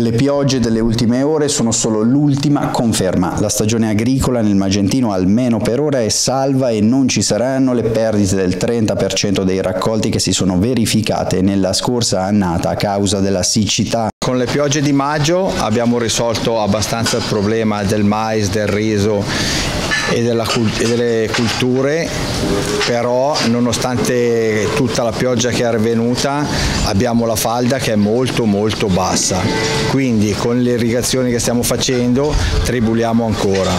Le piogge delle ultime ore sono solo l'ultima conferma. La stagione agricola nel Magentino almeno per ora è salva e non ci saranno le perdite del 30% dei raccolti che si sono verificate nella scorsa annata a causa della siccità. Con le piogge di maggio abbiamo risolto abbastanza il problema del mais, del riso e, della, e, delle culture, però nonostante tutta la pioggia che è avvenuta abbiamo la falda che è molto molto bassa, quindi con le irrigazioni che stiamo facendo tribuliamo ancora.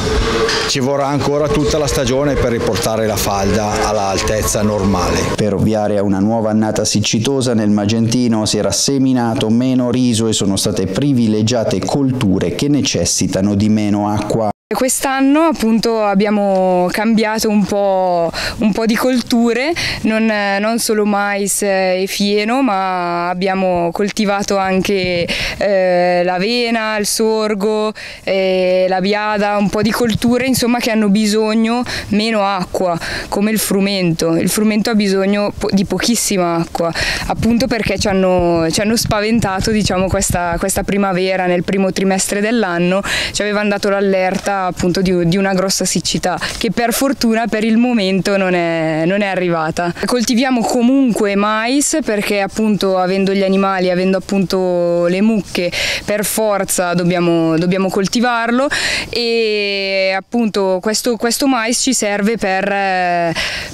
Ci vorrà ancora tutta la stagione per riportare la falda all'altezza normale. Per ovviare a una nuova annata siccitosa nel Magentino si era seminato meno riso e sono state privilegiate colture che necessitano di meno acqua. Quest'anno appunto abbiamo cambiato un po', un po di colture, non, non, solo mais e fieno, ma abbiamo coltivato anche eh, l'avena, il sorgo, eh, la biada, un po' di colture insomma che hanno bisogno meno acqua, come il frumento. Il frumento ha bisogno di pochissima acqua, appunto perché ci hanno, ci hanno spaventato diciamo, questa, questa primavera nel primo trimestre dell'anno, ci avevano dato l'allerta appunto di, di, una grossa siccità che per fortuna per il momento non è, non è arrivata. Coltiviamo comunque mais perché appunto avendo gli animali, avendo appunto le mucche, per forza dobbiamo, dobbiamo coltivarlo e appunto questo, questo mais ci serve per,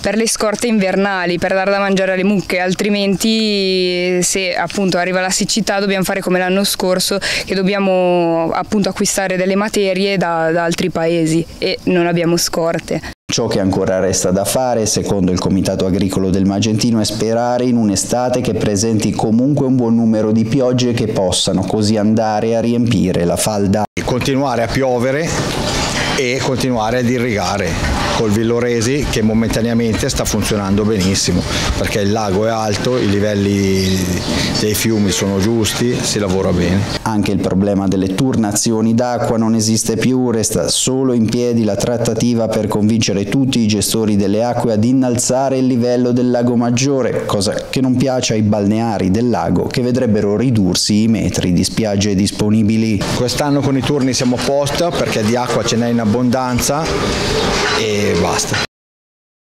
per le scorte invernali, per dar da mangiare alle mucche, altrimenti se appunto arriva la siccità dobbiamo fare come l'anno scorso che dobbiamo appunto acquistare delle materie da, da altri paesi e non abbiamo scorte. Ciò che ancora resta da fare, secondo il Comitato Agricolo del Magentino, è sperare in un'estate che presenti comunque un buon numero di piogge che possano così andare a riempire la falda. Continuare a piovere e continuare ad irrigare col Villoresi che momentaneamente sta funzionando benissimo perché il lago è alto, i livelli dei fiumi sono giusti, si lavora bene. Anche il problema delle turnazioni d'acqua non esiste più, resta solo in piedi la trattativa per convincere tutti i gestori delle acque ad innalzare il livello del lago Maggiore, cosa che non piace ai balneari del lago che vedrebbero ridursi i metri di spiagge disponibili. Quest'anno con i turni siamo a posto perché di acqua ce n'è in abbondanza basta.